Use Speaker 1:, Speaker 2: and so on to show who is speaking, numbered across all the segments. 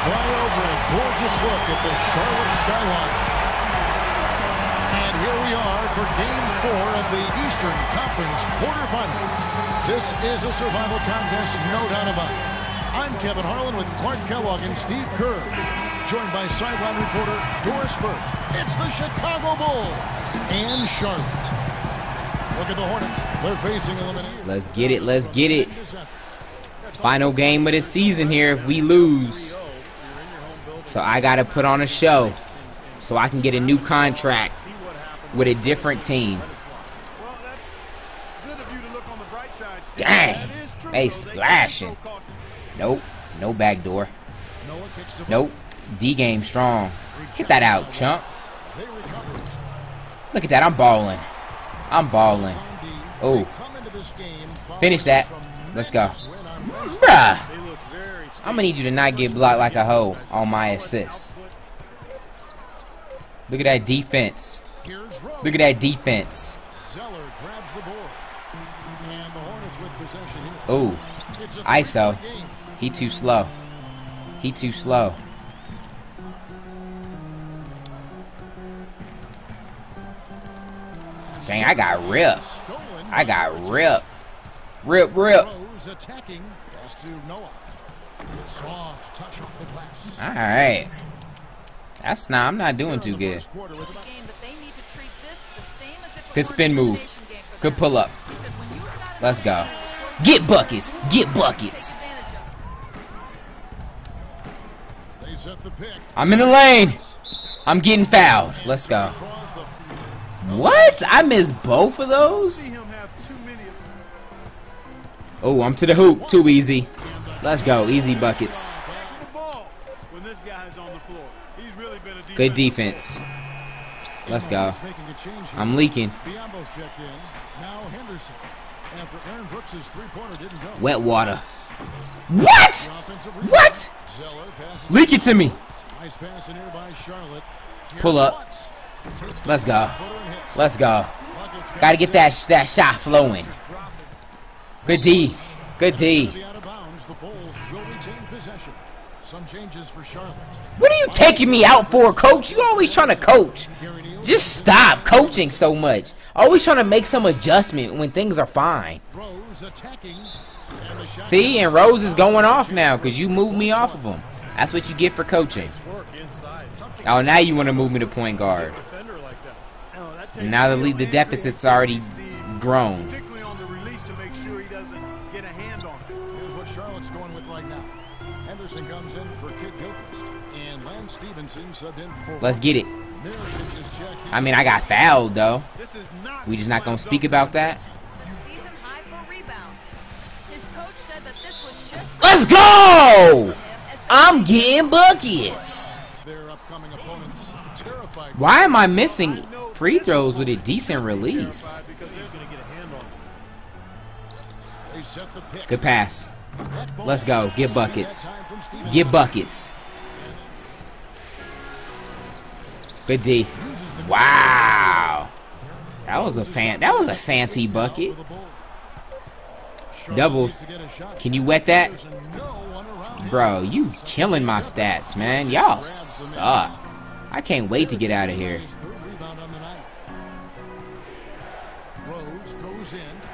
Speaker 1: fly over a gorgeous look at the Charlotte skyline. And here we are for Game 4 of the Eastern Conference quarterfinals. This is a survival contest, no doubt about it. I'm Kevin Harlan with Clark Kellogg and Steve Kerr, joined by sideline reporter Doris Burke. It's the Chicago Bulls and Charlotte. Look at the Hornets. They're facing elimination.
Speaker 2: Let's get it. Let's get it. Final game of the season here if we lose. So I got to put on a show so I can get a new contract with a different team. Dang. They splashing. Nope. No back door. Nope. D game strong. Get that out, chump. Look at that. I'm balling. I'm balling. Oh. Finish that. Let's go. Bruh. I'm gonna need you to not get blocked like a hoe on my assist. Look at that defense. Look at that defense. Ooh, ISO. He too slow. He too slow. Dang, I got rip. I got ripped. rip. Rip, rip. Alright. That's not, I'm not doing too good. Good spin move. Good pull up. Let's go. Get buckets. Get buckets. I'm in the lane. I'm getting fouled. Let's go. What? I missed both of those? Oh, I'm to the hoop. Too easy. Let's go. Easy buckets. Good defense. Let's go. I'm leaking. Wet water. What? What? Leak it to me. Pull up. Let's go. Let's go. Got to get that that shot flowing. Good D. Good D. What are you taking me out for, coach? You always trying to coach. Just stop coaching so much. Always trying to make some adjustment when things are fine. See, and Rose is going off now because you moved me off of him. That's what you get for coaching. Oh, now you want to move me to point guard. Now the lead, the deficit's already grown.
Speaker 1: Here's what Charlotte's going with right now. Henderson comes in for Kidd-Gilchrist, and Lance Stephenson subbed in for.
Speaker 2: Let's get it. I mean, I got fouled though. We just not gonna speak about that. Let's go! I'm getting buckets. Why am I missing free throws with a decent release? Good pass. Let's go. Get buckets. Get buckets. Good D. Wow. That was a fan. That was a fancy bucket. Double. Can you wet that? Bro, you killing my stats, man. Y'all suck. I can't wait to get out of here.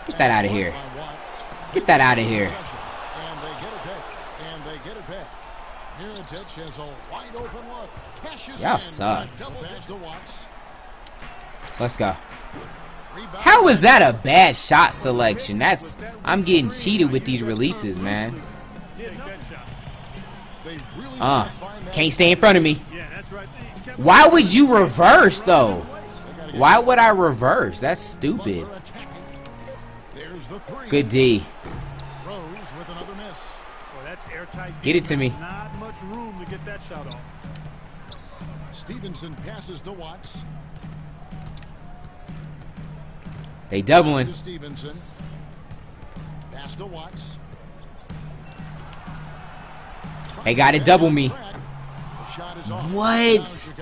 Speaker 2: Get that out of here. Get that out of here. Y'all suck. Let's go. How is that a bad shot selection? That's I'm getting cheated with these releases, man. Uh, can't stay in front of me. Why would you reverse though? Why would I reverse? That's stupid. Good D. Get it to me.
Speaker 1: Stephenson passes to Watts.
Speaker 2: They doubling.
Speaker 1: Stephenson. Pass to Watts.
Speaker 2: They got to double me. What?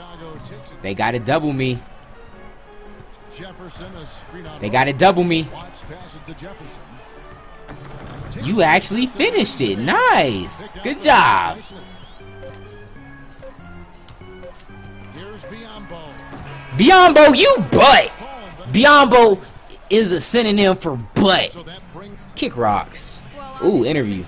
Speaker 2: They got to double me. They got to double me. You actually finished it. Nice. Good job. Biyombo, you butt. Biyombo is a synonym for butt. Kick rocks. Ooh, interview.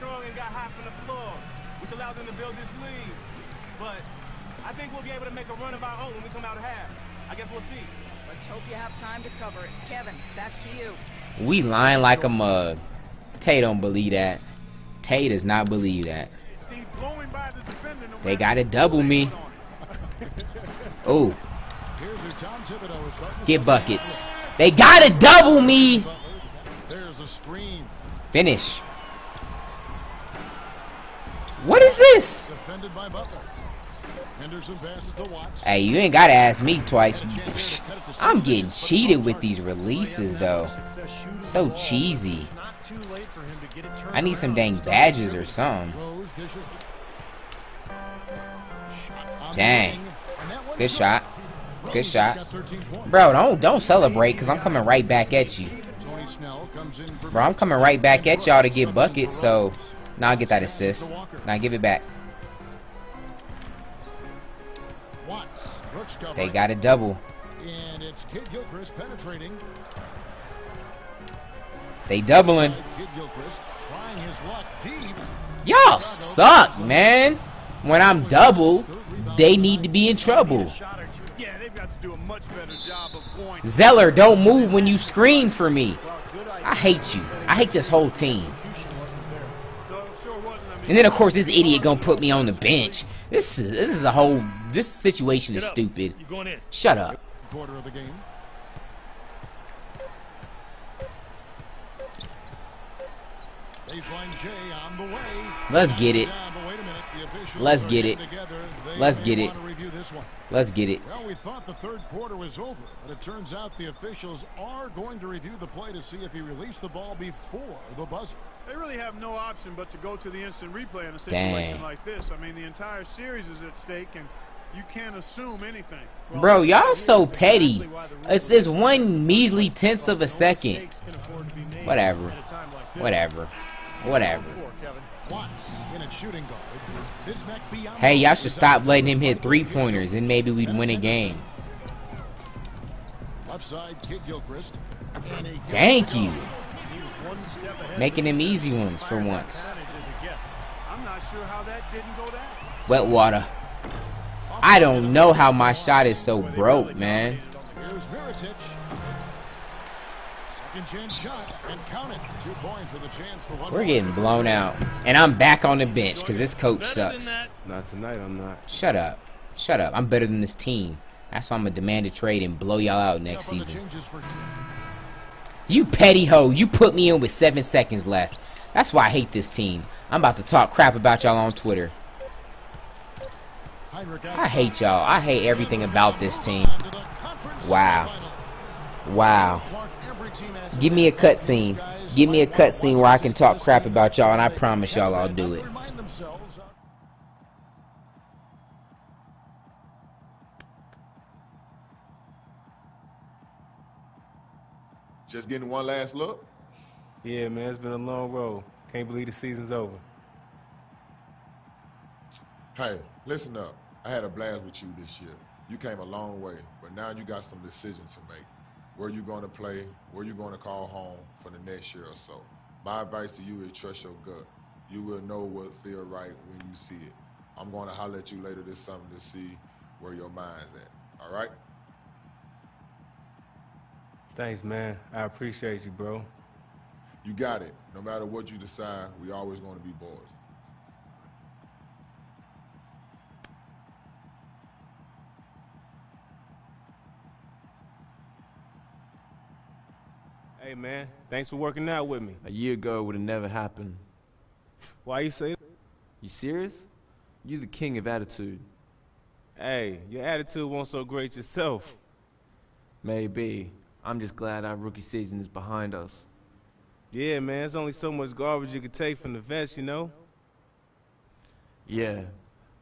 Speaker 3: Strong and got hot from the floor, which allowed them to build this lead. But I think we'll be able to make a run of our own when we come out of half. I guess we'll see.
Speaker 4: Let's hope you have time to cover it. Kevin, back to you.
Speaker 2: We lying like a mug. Tay don't believe that. Tay does not believe that. They gotta double me. Oh. Get buckets. They gotta double me. Finish. What is this? Hey, you ain't gotta ask me twice. I'm getting cheated with these releases though. So cheesy. I need some dang badges or something. Dang. Good shot. Good shot. Bro, don't don't celebrate because I'm coming right back at you. Bro, I'm coming right back at y'all to get buckets, so now I get that assist. Now give it back. They got a double. They doubling. Y'all suck, man. When I'm double, they need to be in trouble. Zeller, don't move when you screen for me. I hate you. I hate this whole team. And then of course this idiot gonna put me on the bench. This is this is a whole this situation is stupid. Shut up. Quarter of the game. Let's get it. Let's get it. Let's get it. Let's get it.
Speaker 1: Well, we thought the third quarter was over, but it turns out the officials are going to review the play to see if he released the ball before the buzzer.
Speaker 5: They really have no option but to go to the instant replay in a situation Dang. like this. I mean, the entire series is at stake, and you can't assume anything.
Speaker 2: Well, Bro, y'all so petty. It's, it's one measly tenth of a second. Whatever. Whatever. Whatever. Hey, y'all should stop letting him hit three-pointers, and maybe we'd win a game. Thank you. Making them easy ones for once. Wet water. I don't know how my shot is so broke, man. We're getting blown out. And I'm back on the bench because this coach sucks.
Speaker 6: Not tonight, I'm not.
Speaker 2: Shut up. Shut up. I'm better than this team. That's why I'm going to demand a trade and blow y'all out next season. You petty hoe. You put me in with seven seconds left. That's why I hate this team. I'm about to talk crap about y'all on Twitter. I hate y'all. I hate everything about this team. Wow. Wow. Give me a cutscene. Give me a cutscene where I can talk crap about y'all, and I promise y'all I'll do it.
Speaker 7: Just getting one last look?
Speaker 6: Yeah, man, it's been a long road. Can't believe the season's over.
Speaker 7: Hey, listen up. I had a blast with you this year. You came a long way, but now you got some decisions to make. Where you going to play, where you going to call home for the next year or so. My advice to you is trust your gut. You will know what feel right when you see it. I'm going to holler at you later this summer to see where your mind's at. All right?
Speaker 6: Thanks, man. I appreciate you, bro.
Speaker 7: You got it. No matter what you decide, we always going to be boys.
Speaker 6: Hey, man. Thanks for working out with me.
Speaker 8: A year ago, it would have never happened.
Speaker 6: Why you say that?
Speaker 8: You serious? You the king of attitude.
Speaker 6: Hey, your attitude wasn't so great yourself.
Speaker 8: Maybe. I'm just glad our rookie season is behind us.
Speaker 6: Yeah, man, there's only so much garbage you can take from the vets, you know?
Speaker 8: Yeah,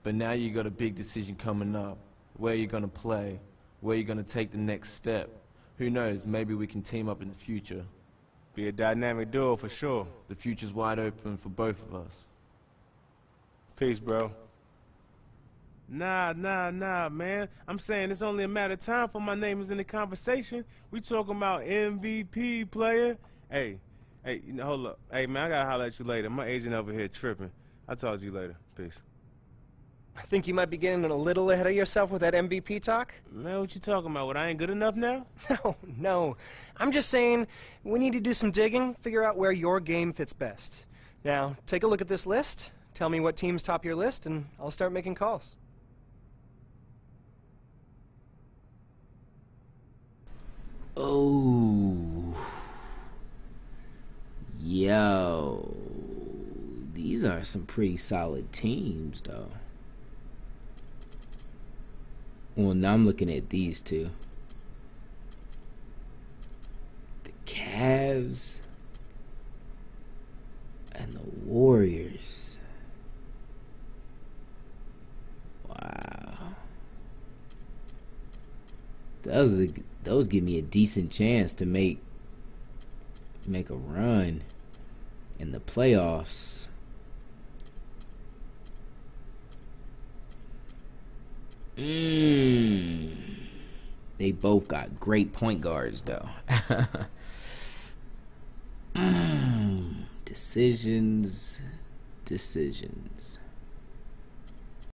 Speaker 8: but now you got a big decision coming up. Where you gonna play, Where you going to take the next step? Who knows, maybe we can team up in the future.
Speaker 6: Be a dynamic duo for sure.
Speaker 8: The future's wide open for both of us.
Speaker 6: Peace, bro. Nah, nah, nah, man. I'm saying it's only a matter of time for my name is in the conversation. We talking about MVP player. Hey, hey, you know, hold up. Hey, man, I gotta holler at you later. My agent over here tripping. I'll talk to you later. Peace.
Speaker 9: I think you might be getting a little ahead of yourself with that MVP talk.
Speaker 6: Man, what you talking about? What, I ain't good enough now?
Speaker 9: No, no. I'm just saying we need to do some digging, figure out where your game fits best. Now, take a look at this list, tell me what teams top your list, and I'll start making calls.
Speaker 2: Oh. Yo. These are some pretty solid teams, though. Well, now I'm looking at these two. The Cavs and the Warriors. Wow. Those those give me a decent chance to make make a run in the playoffs. Mm. They both got great point guards, though. mm. Decisions, decisions.